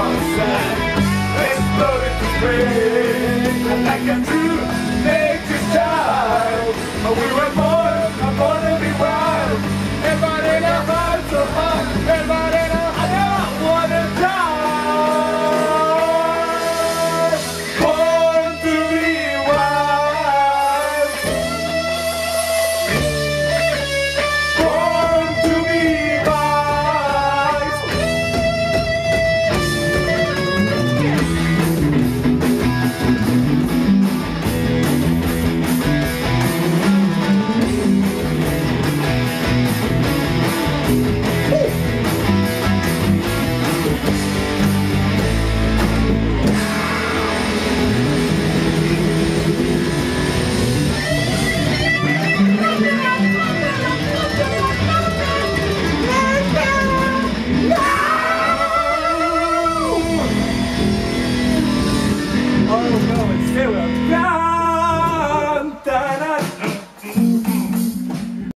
sunset Exploded Like a true nature's child We